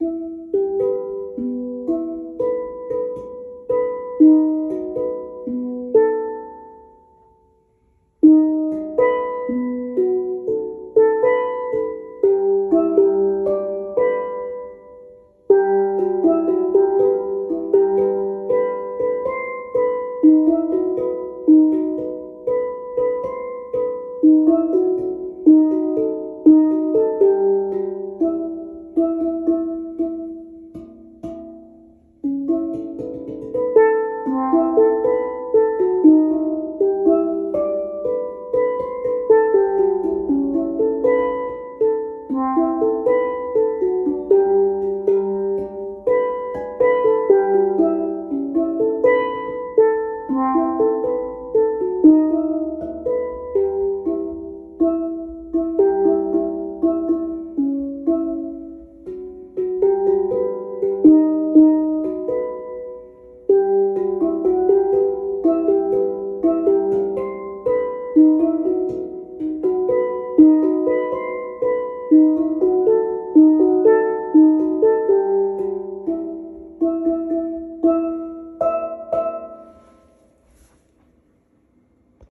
Música